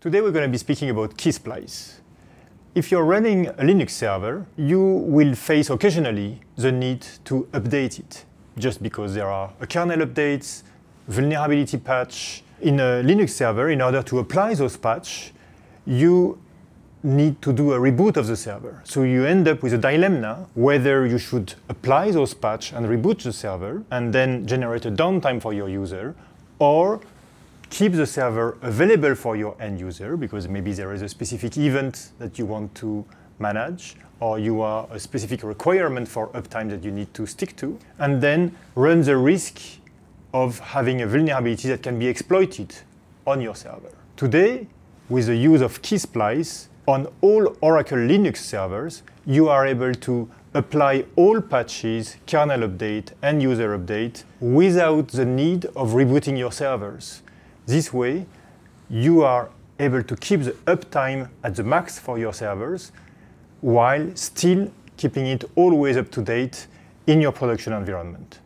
Today we're going to be speaking about Ksplice. If you're running a Linux server, you will face occasionally the need to update it, just because there are a kernel updates, vulnerability patch. In a Linux server, in order to apply those patch, you need to do a reboot of the server. So you end up with a dilemma whether you should apply those patch and reboot the server and then generate a downtime for your user or keep the server available for your end user because maybe there is a specific event that you want to manage or you are a specific requirement for uptime that you need to stick to and then run the risk of having a vulnerability that can be exploited on your server. Today, with the use of Ksplice, on all Oracle Linux servers, you are able to apply all patches, kernel update, and user update without the need of rebooting your servers. This way, you are able to keep the uptime at the max for your servers while still keeping it always up to date in your production environment.